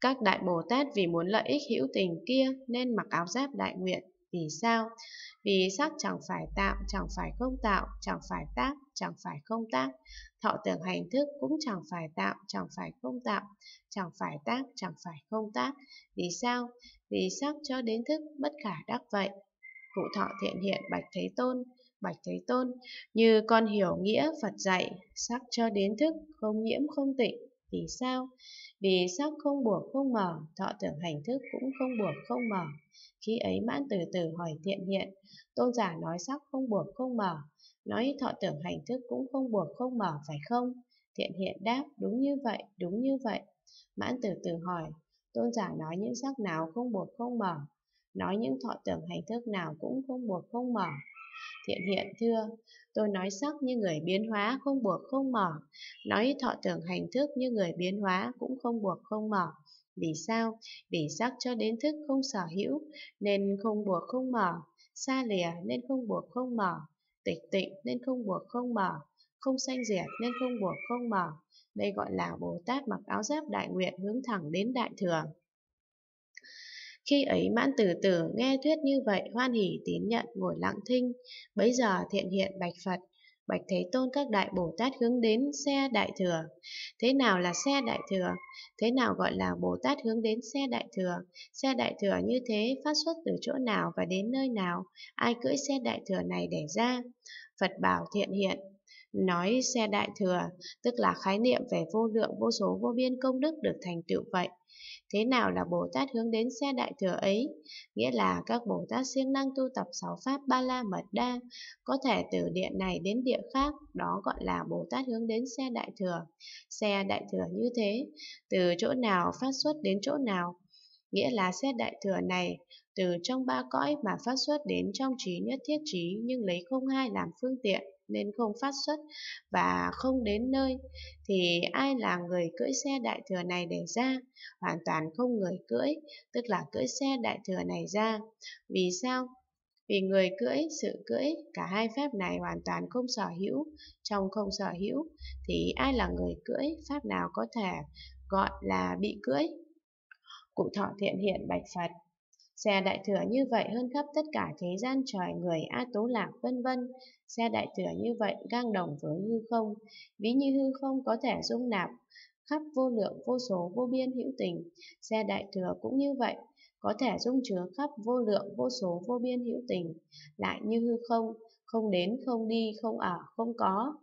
Các đại Bồ Tát vì muốn lợi ích hữu tình kia nên mặc áo giáp đại nguyện. Vì sao? Vì sắc chẳng phải tạo, chẳng phải không tạo, chẳng phải tác, chẳng phải không tác. Thọ tưởng hành thức cũng chẳng phải tạo, chẳng phải không tạo, chẳng phải tác, chẳng phải không tác. Vì sao? Vì sắc cho đến thức bất khả đắc vậy. Cụ thọ thiện hiện bạch Thế Tôn, bạch Thế Tôn, như con hiểu nghĩa Phật dạy, sắc cho đến thức, không nhiễm không tịnh. Vì sao? Vì sắc không buộc không mở, thọ tưởng hành thức cũng không buộc không mở. Khi ấy mãn từ từ hỏi thiện hiện, tôn giả nói sắc không buộc không mở, nói thọ tưởng hành thức cũng không buộc không mở phải không? Thiện hiện đáp, đúng như vậy, đúng như vậy. Mãn từ từ hỏi, tôn giả nói những sắc nào không buộc không mở, nói những thọ tưởng hành thức nào cũng không buộc không mở. Thiện hiện thưa, tôi nói sắc như người biến hóa không buộc không mở, nói thọ tưởng hành thức như người biến hóa cũng không buộc không mở. Vì sao? Vì sắc cho đến thức không sở hữu, nên không buộc không mở, xa lìa nên không buộc không mở, tịch tịnh nên không buộc không mở, không sanh diệt nên không buộc không mở. Đây gọi là Bồ Tát mặc áo giáp đại nguyện hướng thẳng đến đại thừa. Khi ấy mãn tử tử nghe thuyết như vậy hoan hỉ tín nhận ngồi lặng thinh, bấy giờ thiện hiện bạch Phật, Bạch Thế Tôn các đại Bồ Tát hướng đến xe đại thừa. Thế nào là xe đại thừa? Thế nào gọi là Bồ Tát hướng đến xe đại thừa? Xe đại thừa như thế phát xuất từ chỗ nào và đến nơi nào? Ai cưỡi xe đại thừa này để ra? Phật bảo thiện hiện. Nói xe đại thừa, tức là khái niệm về vô lượng vô số vô biên công đức được thành tựu vậy. Thế nào là Bồ Tát hướng đến xe đại thừa ấy? Nghĩa là các Bồ Tát siêng năng tu tập sáu pháp ba la mật đa, có thể từ địa này đến địa khác, đó gọi là Bồ Tát hướng đến xe đại thừa. Xe đại thừa như thế, từ chỗ nào phát xuất đến chỗ nào? Nghĩa là xe đại thừa này từ trong ba cõi mà phát xuất đến trong trí nhất thiết trí nhưng lấy không hai làm phương tiện nên không phát xuất và không đến nơi. Thì ai là người cưỡi xe đại thừa này để ra? Hoàn toàn không người cưỡi, tức là cưỡi xe đại thừa này ra. Vì sao? Vì người cưỡi, sự cưỡi, cả hai pháp này hoàn toàn không sở hữu. Trong không sở hữu, thì ai là người cưỡi? Pháp nào có thể gọi là bị cưỡi? Cụ thọ thiện hiện bạch phật. Xe đại thừa như vậy hơn khắp tất cả thế gian trời người A Tố Lạc vân vân. Xe đại thừa như vậy gang đồng với hư không, ví như hư không có thể dung nạp khắp vô lượng vô số vô biên hữu tình. Xe đại thừa cũng như vậy, có thể dung chứa khắp vô lượng vô số vô biên hữu tình, lại như hư không, không đến, không đi, không ở, không có,